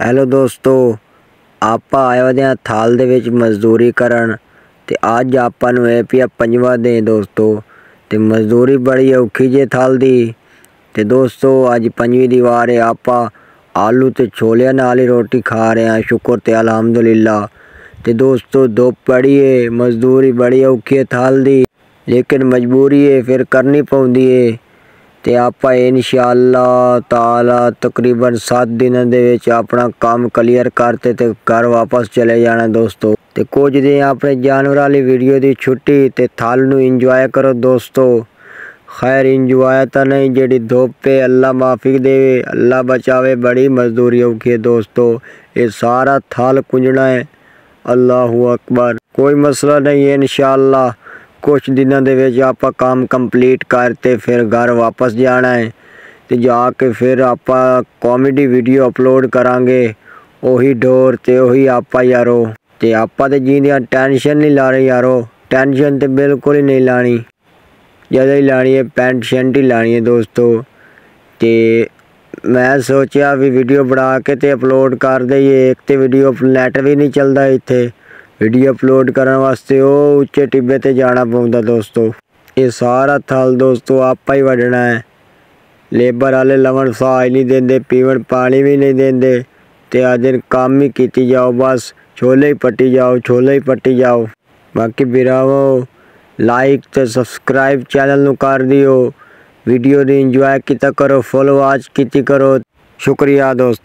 Hello ਦੋਸਤੋ, ਆਪਾਂ ਆਏ ਹੋਏ ਹਾਂ ਥਾਲ ਦੇ ਵਿੱਚ ਮਜ਼ਦੂਰੀ ਕਰਨ ਤੇ ਅੱਜ ਆਪਾਂ ਨੂੰ ਇਹ ਪਿਆ ਪੰਜਵਾਂ ਦੇ ਦੋਸਤੋ ਤੇ ਮਜ਼ਦੂਰੀ ਬੜੀ ਔਖੀ ਜੇ ਥਾਲ ਦੀ ਤੇ ਦੋਸਤੋ ਅੱਜ ਪੰਜਵੀਂ ਦੀ ਵਾਰ ਹੈ, ਆਪਾਂ ਆਲੂ ਤੇ ਛੋਲਿਆਂ ਨਾਲ ਹੀ ਰੋਟੀ ਖਾ ਰਹੇ ਹਾਂ, ਸ਼ੁਕਰ ਤੇ ਅਲਹਮਦੁਲਿਲਾ। ਤੇ ਦੋਸਤੋ ਦੋ ਪੜੀ ਮਜ਼ਦੂਰੀ ਬੜੀ ਔਖੀ ਹੈ ਥਾਲ ਦੀ, ਲੇਕਿਨ ਮਜਬੂਰੀ ਹੈ ਫਿਰ ਕਰਨੀ ਪਉਂਦੀ ਹੈ ਤੇ ਆਪਾਂ ਇਨਸ਼ਾਅੱਲਾ ਤਾਲਾ ਤਕਰੀਬਨ 7 ਦਿਨਾਂ ਦੇ ਵਿੱਚ ਆਪਣਾ ਕੰਮ ਕਲੀਅਰ ਕਰਤੇ ਤੇ ਘਰ ਵਾਪਸ ਚਲੇ ਜਾਣਾ ਦੋਸਤੋ। ਤੇ ਕੁਝ ਦਿਨ ਆਪਣੇ ਜਾਨਵਰਾਂ ਵਾਲੀ ਵੀਡੀਓ ਦੀ ਛੁੱਟੀ ਤੇ ਥਲ ਨੂੰ ਇੰਜੋਏ ਕਰੋ ਦੋਸਤੋ। ਖੈਰ ਇੰਜੋਏ ਤਾਂ ਨਹੀਂ, ਜਿਹੜੀ ਧੁੱਪ ਹੈ ਅੱਲਾ ਮਾਫੀ ਦੇਵੇ, ਅੱਲਾ ਬਚਾਵੇ, ਬੜੀ ਮਜ਼ਦੂਰੀ ਔਖੀ ਹੈ ਦੋਸਤੋ। ਇਹ ਸਾਰਾ ਥਲ ਕੁੰਜਣਾ ਹੈ। ਅੱਲਾਹੂ ਅਕਬਰ। ਕੋਈ ਮਸਲਾ ਨਹੀਂ ਹੈ ਇਨਸ਼ਾਅੱਲਾ। ਕੁਝ ਦਿਨਾਂ ਦੇ ਵਿੱਚ ਆਪਾਂ ਕੰਮ ਕੰਪਲੀਟ ਕਰਤੇ ਫਿਰ ਘਰ ਵਾਪਸ ਜਾਣਾ ਹੈ ਤੇ ਜਾ ਕੇ ਫਿਰ ਆਪਾਂ ਕਾਮੇਡੀ ਵੀਡੀਓ ਅਪਲੋਡ ਕਰਾਂਗੇ। ਉਹੀ ਡੋਰ ਤੇ ਉਹੀ ਆਪਾਂ ਯਾਰੋ। ਤੇ ਆਪਾਂ ਤੇ ਜੀਂਦਿਆਂ ਟੈਨਸ਼ਨ ਨਹੀਂ ਲਾ ਰਹੇ ਯਾਰੋ। ਟੈਨਸ਼ਨ ਤੇ ਬਿਲਕੁਲ ਹੀ ਨਹੀਂ ਲਾਣੀ। ਜਦੋਂ ਹੀ ਲਾਣੀ ਹੈ, ਪੈਂਟ ਸ਼ੈਂਟ ਹੀ ਲਾਣੀ ਹੈ ਦੋਸਤੋ। ਤੇ ਮੈਂ ਸੋਚਿਆ ਵੀ ਵੀਡੀਓ ਬਣਾ ਕੇ ਤੇ ਅਪਲੋਡ ਕਰ ਦਈਏ। ਇੱਕ ਤੇ ਵੀਡੀਓ ਨੈਟ ਵੀ ਨਹੀਂ ਚੱਲਦਾ ਇੱਥੇ। ਵੀਡੀਓ ਅਪਲੋਡ ਕਰਨ ਵਾਸਤੇ ਉਹ ਉੱਚੇ ਟਿੱਬੇ ਤੇ ਜਾਣਾ ਪਉਂਦਾ ਦੋਸਤੋ। ਇਹ ਸਾਰਾ ਥਲ ਦੋਸਤੋ ਆਪਾਂ ਹੀ ਵੜਨਾ ਹੈ। ਲੇਬਰ ਵਾਲੇ ਲਵਣ ਸਾਹ ਹੀ ਨਹੀਂ ਦਿੰਦੇ, ਪੀਵਣ ਪਾਣੀ ਵੀ ਨਹੀਂ ਦਿੰਦੇ ਤੇ ਆ ਦਿਨ ਕੰਮ ਹੀ ਕੀਤੀ ਜਾਓ ਬਸ, ਛੋਲੇ ਹੀ ਪੱਟੀ ਜਾਓ, ਛੋਲੇ ਹੀ ਪੱਟੀ ਜਾਓ। ਬਾਕੀ ਵੀਰਾਵੋ ਲਾਈਕ ਤੇ ਸਬਸਕ੍ਰਾਈਬ ਚੈਨਲ ਨੂੰ ਕਰ ਦਿਓ। ਵੀਡੀਓ ਦੀ ਇੰਜੋਏ ਕੀਤਾ ਕਰੋ ਫੋਲੋ ਆਜ ਕੀਤੀ ਕਰੋ। ਸ਼ੁਕਰੀਆ ਦੋਸਤ।